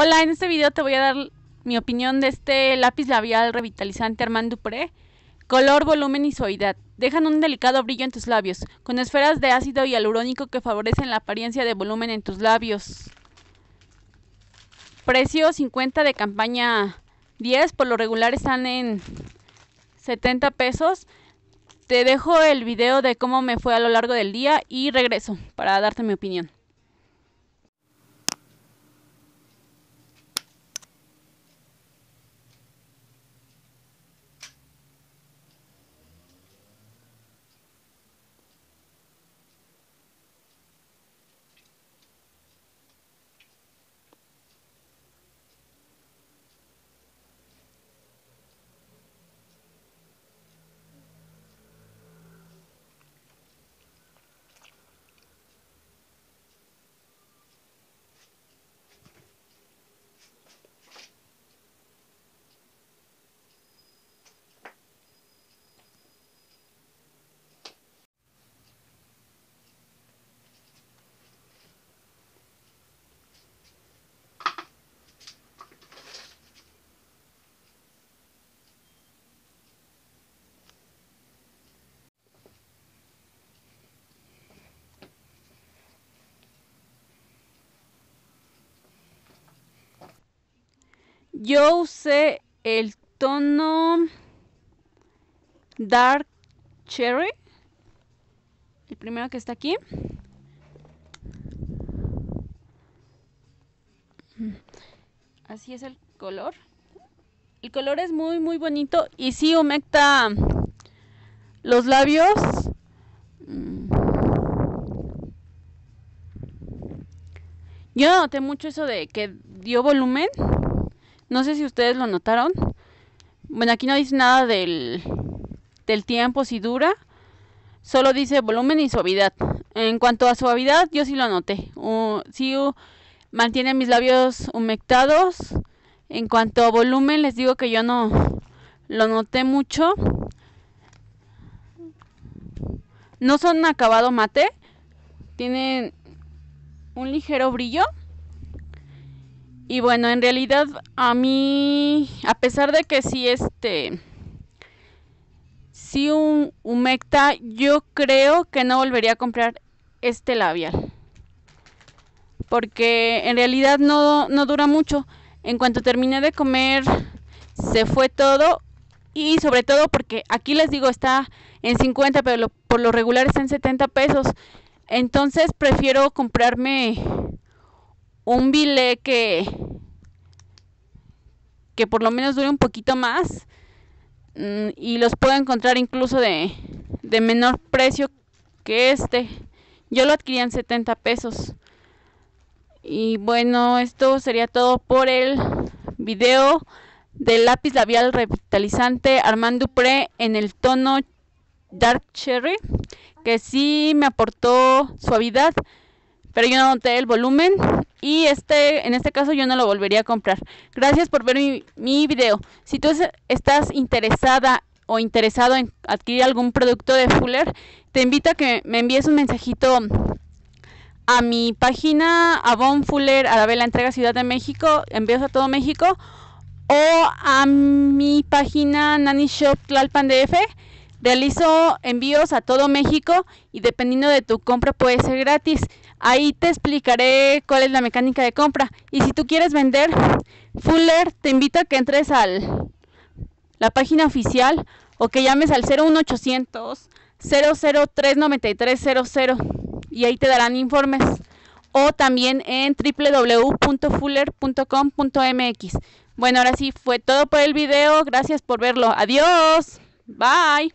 Hola, en este video te voy a dar mi opinión de este lápiz labial revitalizante Armand Dupré. Color, volumen y suavidad. Dejan un delicado brillo en tus labios, con esferas de ácido hialurónico que favorecen la apariencia de volumen en tus labios. Precio 50 de campaña 10, por lo regular están en 70 pesos. Te dejo el video de cómo me fue a lo largo del día y regreso para darte mi opinión. Yo usé el tono Dark Cherry. El primero que está aquí. Así es el color. El color es muy muy bonito y sí humecta los labios. Yo noté mucho eso de que dio volumen. No sé si ustedes lo notaron. Bueno, aquí no dice nada del, del tiempo, si dura. Solo dice volumen y suavidad. En cuanto a suavidad, yo sí lo noté. Uh, sí mantiene mis labios humectados. En cuanto a volumen, les digo que yo no lo noté mucho. No son acabado mate. Tienen un ligero brillo. Y bueno, en realidad a mí, a pesar de que sí este, sí un humecta, yo creo que no volvería a comprar este labial. Porque en realidad no, no dura mucho. En cuanto terminé de comer, se fue todo. Y sobre todo porque aquí les digo está en 50, pero por lo regular está en 70 pesos. Entonces prefiero comprarme un bilé que, que por lo menos dure un poquito más mm, y los puedo encontrar incluso de, de menor precio que este. Yo lo adquirí en 70 pesos. Y bueno, esto sería todo por el video del lápiz labial revitalizante Armand Dupré en el tono Dark Cherry, que sí me aportó suavidad, pero yo no noté el volumen y este en este caso yo no lo volvería a comprar. Gracias por ver mi, video. Si tú estás interesada o interesado en adquirir algún producto de Fuller, te invito a que me envíes un mensajito a mi página Avon Fuller Arabella Entrega Ciudad de México, envíos a todo México, o a mi página Nani Shop Tlalpan DF. Realizo envíos a todo México y dependiendo de tu compra puede ser gratis. Ahí te explicaré cuál es la mecánica de compra. Y si tú quieres vender Fuller, te invito a que entres al la página oficial o que llames al 01800 0039300 y ahí te darán informes o también en www.fuller.com.mx. Bueno, ahora sí fue todo por el video. Gracias por verlo. Adiós. Bye.